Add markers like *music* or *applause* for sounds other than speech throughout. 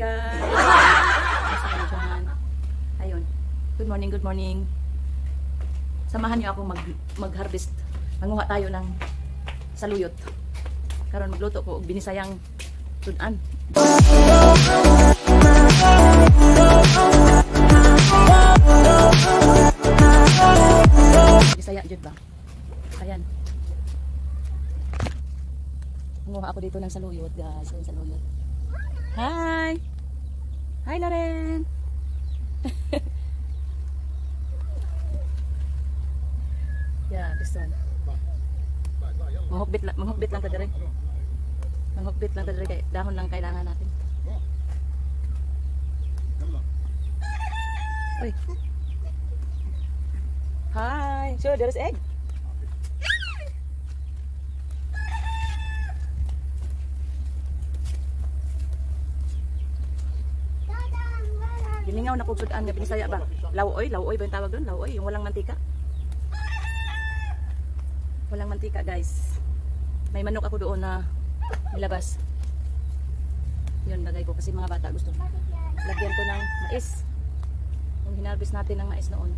guys! Ayun. Good morning, good morning. Samahan niyo ako mag, mag-harvest. Manguha tayo ng saluyot. Karon magluto ko og binisayang tunan. Bisaya jud ba? Ayan. Manguha ako dito ng saluyot, guys. Ayan saluyot. Hi! Hi, Loren! *laughs* yeah, this one. Manghukbit manghukbit lang ta dire. Manghukbit lang ta dire kay dahon lang kailangan natin. Uy. Hi. So there's egg. Giningaw na kog sudan nga binisaya ba? Lawoy, lawoy ba yung tawag doon? Lawoy, yung walang mantika. Walang mantika, guys. May manok ako doon na nilabas. Yun, lagay ko kasi mga bata gusto. Lagyan ko ng mais. Yung hinarvest natin ng mais noon.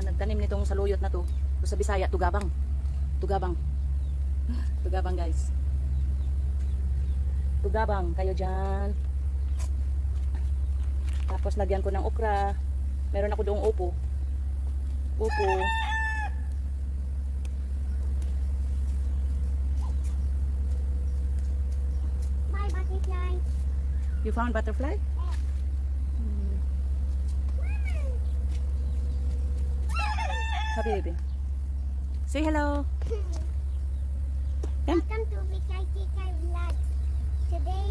Ang nagtanim nitong saluyot na to. to sa Bisaya, tugabang. Tugabang. *laughs* Tugabang, guys. Tugabang, kayo dyan. Tapos lagyan ko ng okra. Meron ako doong upo. Upo. My butterfly. You found butterfly? Happy baby. Say hello. Come. Welcome to Vikaitika Vlog. Today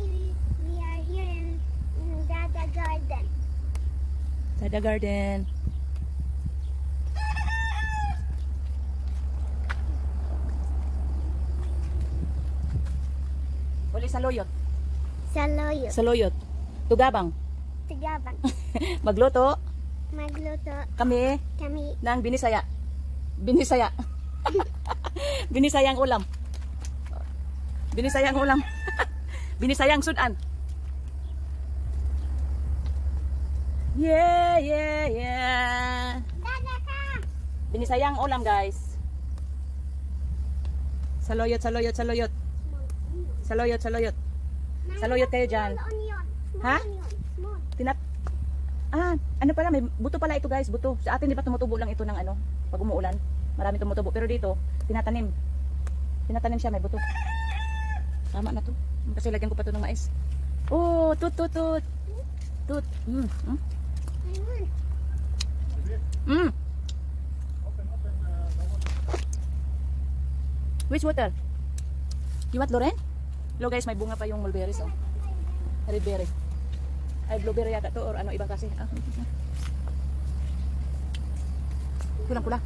we, are here in Dada Garden. Dada garden. Uli saluyot. Saloyo. Saluyot. Tugabang. Tigabang. *laughs* Magluto Magluto kami kami ng binisaya. Binisaya. *laughs* Binisayang ulam. Binisayang ulam. *laughs* Binisayang sudan. Yeah, yeah, yeah. Binisayang ulam, guys. Saloyot, saloyot, saloyot. Saloyot, saloyot. Saluyot kayo dyan. Ha? Tinat Ah, ano pala, may buto pala ito guys, buto. Sa atin di ba tumutubo lang ito ng ano, pag umuulan. Marami tumutubo. Pero dito, tinatanim. Tinatanim siya, may buto. Tama na to. Kasi lagyan ko pa to ng mais. Oh, tut, tut, tut. Tut. Mm. Mm. Mm. Which water? You want Loren? Hello guys, may bunga pa yung mulberries oh. Red berry. Ay, blueberry yata to or ano ibang kasi. Ah. Kulang you what are up?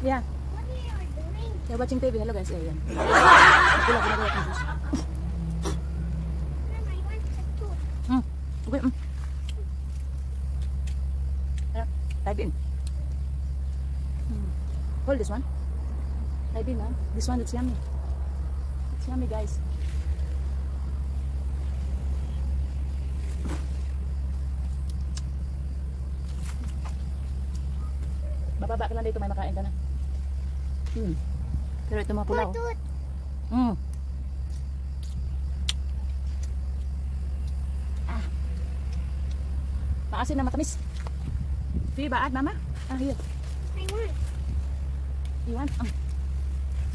Yeah. What are doing? They're watching TV. Hello guys. Ayan. Kulang, kulang, Hmm. Okay. Mm. Tara, dive in. Hmm. Hold this one. Dive in? This one, it's yummy. It's yummy, guys. Bababa ka lang dito, may makain ka na. Hmm. Pero ito mga pula, More oh. tooth. Mm. Ah. Maasin na matamis. Sige ba, ad, mama? Ah, here. I want. You want? Ah.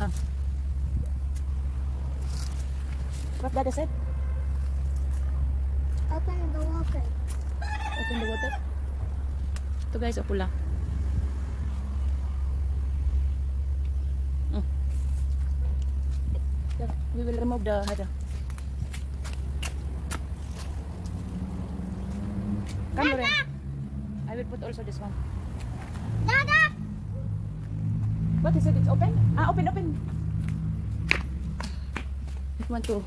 Ah. What Dada said? Open the water. Open the water. Ito guys, pula. Mm. Yeah, we will remove the header. Come, Loren. I will put also this one. Dada! What is it? It's open? Ah, open, open. This one too.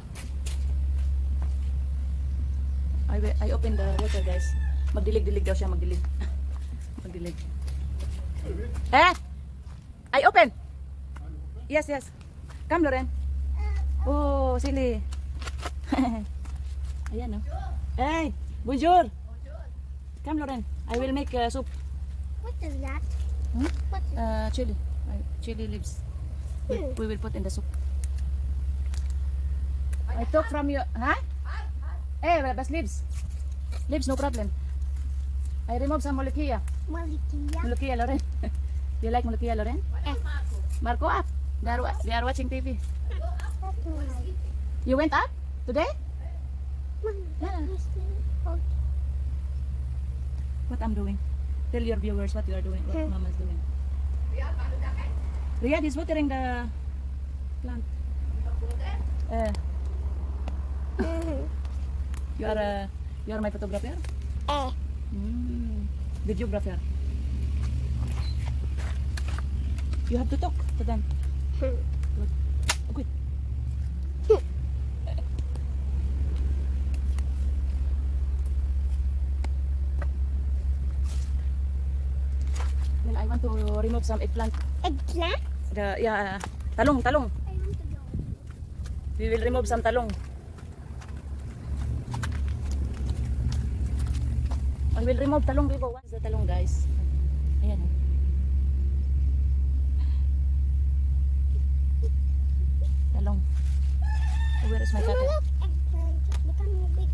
I, will- I open the water, guys. Magdilig-dilig daw siya, magdilig. *laughs* magdilig. Eh! I open! Yes, yes. Come, Loren. Oh, sili. *laughs* Ayan, oh. Hey, bonjour. Come, Loren. I will make uh, soup. What is that? Hmm? What is Uh, chili. Chili leaves. We, Hmm. we will put in the soup. I took from you. Huh? Eh, bas leaves. Leaves, no problem. I remove some molokia. Malikia? Molokia, Loren. *laughs* You like molokia, Loren? Eh, Marco up. They are, they are watching TV. You went up today? Yeah. What I'm doing. Tell your viewers what you are doing, what. Mama's doing. Riyadh is watering the plant. Uh, you are uh, you are my photographer? Eh, Mm. Videographer. You have to talk to them. hmm. To remove some eggplant. eggplant? The, yeah, talong, talong. We will remove some talong. I will remove talong Vivo. What's the talong guys? Ayan. Talong. Where is my cutter? look, eggplant is becoming big.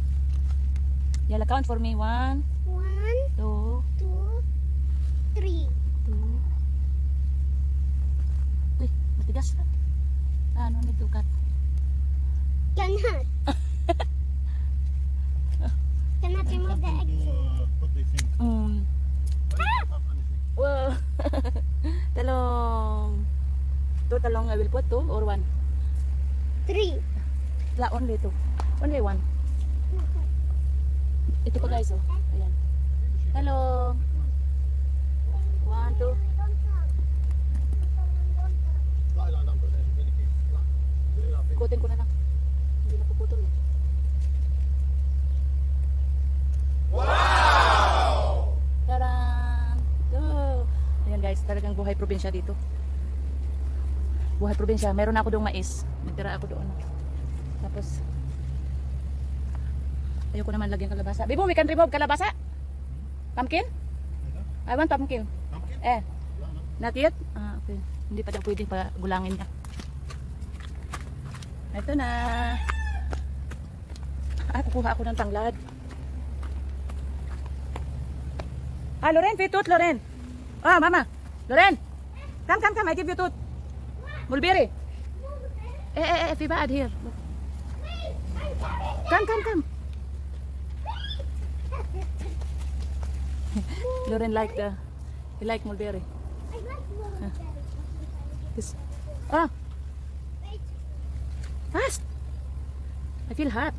You'll count for me. One, One, two, two, three. two. Uy, matigas na. No need to cut. Cannot. *laughs* Cannot remove the eggplant. put these in. Mm. Ah! Have anything. Wow. talong. Two talong I will put two or one? Three. La, only two. Only one. Ito pa guys, oh. Ayan. Talong. One, two. Lie, lie down, put it in. Really keep flat. Do that thing. Ikutin ko na lang. Hindi na puputol eh. Wow! Taran! Go! Ayan guys, talagang buhay probinsya dito. Buhay probinsya. Meron ako doong mais. Nagtira ako doon. Tapos, ayoko naman lagyan kalabasa. Bibo, we can remove kalabasa? Pumpkin? I want pumpkin. Pumpkin? Eh, not yet? Ah, okay. Hindi pa daw pwede pa gulangin niya. Ito na. Ah, kukuha ako ng tanglad. Ah, Loren, may tooth, Loren. Ah, mama. Loren. Come, come, come. I give you tooth. Mulberry. Eh, eh, eh, Fiba, add here. Look. Come, come, come. *laughs* Loren like the, he like mulberry. I like mulberry. Ah. Fast. I feel hot.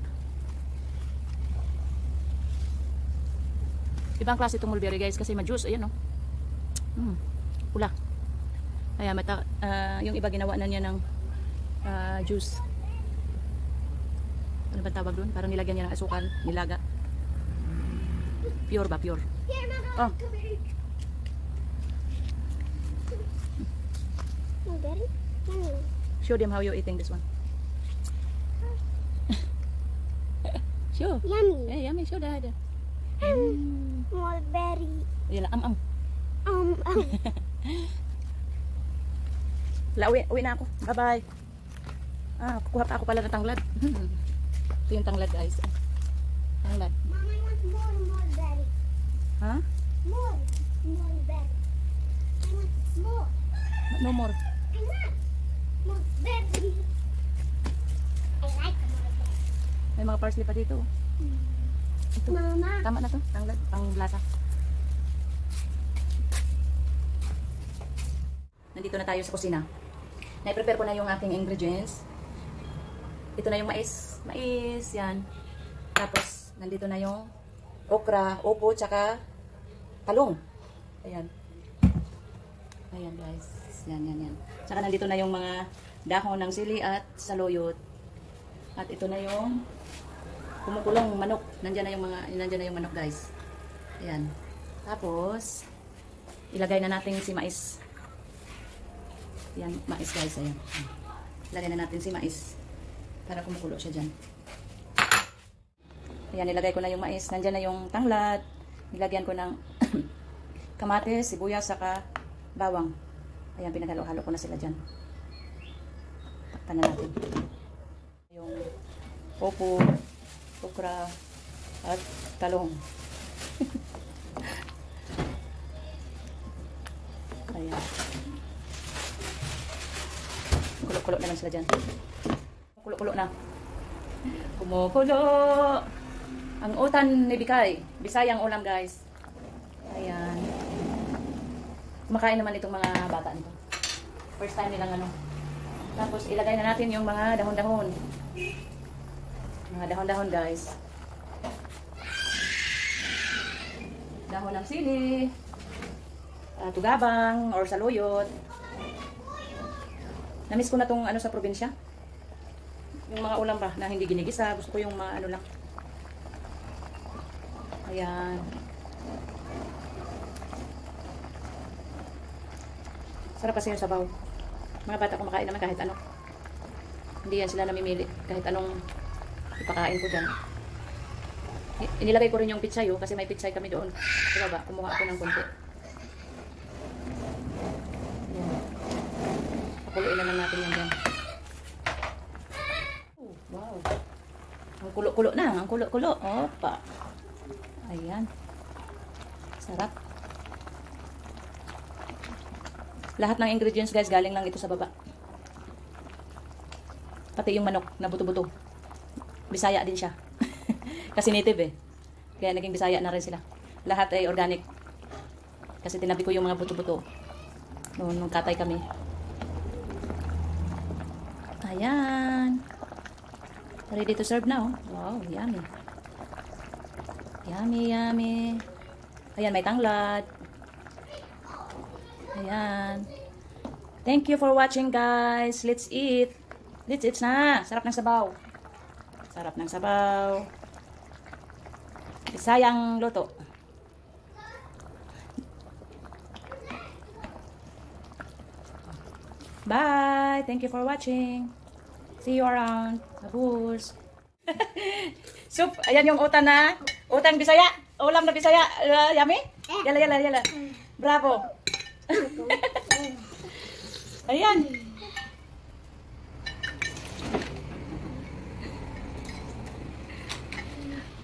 Ibang klase itong mulberry guys kasi ma-juice. Ayan o. Mm, pula. Kaya mata, ah, yung iba ginawa na niya ng ah, juice. Ano ba tawag doon? Parang nilagyan niya ng asukal, nilaga. Pure ba? Pure. Oh. Show them how you eating this one. Show. Yummy. Hey, yummy. Show dad. Mm. Mulberry. Ayan lang, am, am. Um, um. Wala, uwi, uwi na ako. Bye-bye. Ah, kukuha pa ako pala ng tanglad. Ito yung tanglad, guys. Tanglad. Mom, I want more mulberry. Ha? More mulberry. I want more. No more. Parsley pa dito. Ito. Mama. Tama na to. Tanglad. Pang lasa. Nandito na tayo sa kusina. Na-prepare ko na yung aking ingredients. Ito na yung mais. Mais, yan. Tapos, nandito na yung okra, opo, tsaka talong. Ayan. Ayan guys. Yan, yan, yan. Tsaka nandito na yung mga dahon ng sili at saluyot. At ito na yung kumukulong manok. Nandiyan na yung mga nandiyan na yung manok, guys. Ayan. Tapos ilagay na natin si mais. Yan, mais guys, ayan. Ilagay na natin si mais. Para kumukulo siya dyan. Ayan, nilagay ko na yung mais. Nandyan na yung tanglad. Nilagyan ko ng *coughs* kamatis, sibuyas, saka bawang. Ayan, pinaghalo-halo ko na sila dyan. Takpan na natin. Yung popo, okra, at talong. *laughs* Ayan. Kulo-kulo na lang sila dyan. Kulo-kulo na. Kumukulo. Ang utan ni Bikay. Bisayang ulam guys. Ayan. Kumakain naman itong mga bata nito. First time nilang ano. Tapos ilagay na natin yung mga dahon-dahon. Mga dahon-dahon guys. Dahon ng sili. ah, tugabang or saluyot. Namiss ko na tong ano sa probinsya. Yung mga ulam ba na hindi ginigisa. Gusto ko yung mga ano lang. Ayan. Sarap kasi yung sabaw. Mga bata kumakain naman kahit ano. Hindi yan sila namimili. Kahit anong ipakain ko dyan. Inilagay ko rin yung pizzayo kasi may pizzay kami doon. Sa baba, kumuha ako ng konti. Ayan. Pakuluin na lang natin yan dyan. Oh, wow. Ang kulo-kulo na. Ang kulo-kulo. Opa. Ayan. Sarap. Lahat ng ingredients guys galing lang ito sa baba. Pati yung manok na buto-buto. Bisaya din siya. *laughs* Kasi native eh. Kaya naging bisaya na rin sila. Lahat ay organic. Kasi tinabi ko yung mga buto-buto. Noon nung katay kami. Ayan. Ready to serve now. Wow, yummy. Yummy, yummy. Ayan, may tanglad. Ayan. Thank you for watching, guys. Let's eat. Let's eat na. Sarap ng sabaw. Sarap ng sabaw. Sayang luto. Bye. Thank you for watching. See you around. Abus. *laughs* Soup. Ayan yung utan na. Utan Bisaya. Ulam na Bisaya. Uh, yummy? Yala, yala, yala. Bravo. *laughs* Ayan.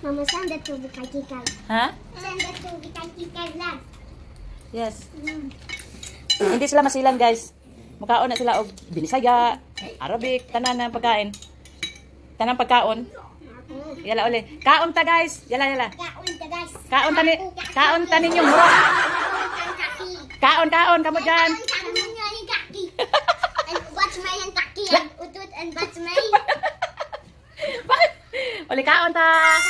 Mama, send that to Vikai Kikai. Ha? Send that to Vikai Kikai vlog. Yes. Hindi sila masilan, guys. Makaon na sila og binisaya, Arabic, tanan ng pagkain. Tanan pagkaon. Yala uli. Kaon ta, guys. Yala, yala. Kaon ka guys. Kaon tani, kaon tanin yung muro. Kaon. Kaon, kaon, kamo dyan. Kaon kaki niya yung kaki. And what's my yung kaki and utut and what's my Bakit? Uli, kaon ta.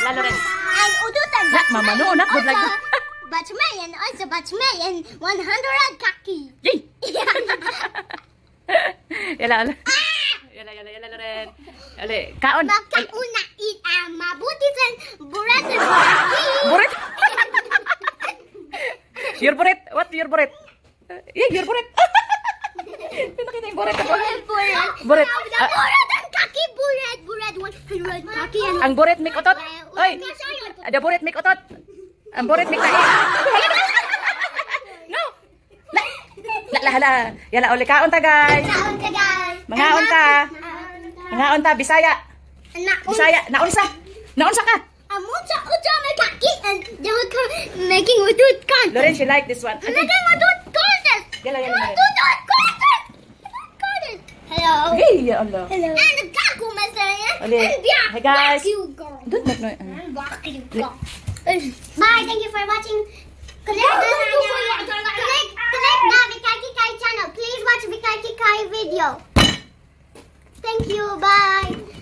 Lalo rin. and utut and Na, what's mama, no, not good like that. What's my and also what's my and 100 kaki. Yay! yala, *laughs* yala. Yala, yala, yala rin. Uli, kaon. Ay, Makauna eat uh, mabutis and burat and kaki. Burit. your burit. What your burit? Uh, yeah, your burit. Pinakita *laughs* yung burit ako. Burat. Burit. The Ah, burat and kaki burat burat 100 kaki and ang burit mik otot. Oy. Ada burit mik otot. Ang burit mik tae. no. La. La la la. Yala uli kaon ta guys. Kaon ka guys. Mga unta. Mga unta Bisaya. Bisaya. Naunsa. Naunsa ka. Amunca uca may kaki and they were making udut kan. Loren, she like this one. Making udut contest. Yala, yala, yala. Udut. Contest. Hello. Hey, ya Allah. Hello. And the kaku masaya. Uli. And yeah. Hi, guys. Back you. Don't make noise. And back you go. Bye. Thank you for watching. Click the click click the Vikaki Kai channel. Please watch Vikaki Kai video. Thank you. Bye.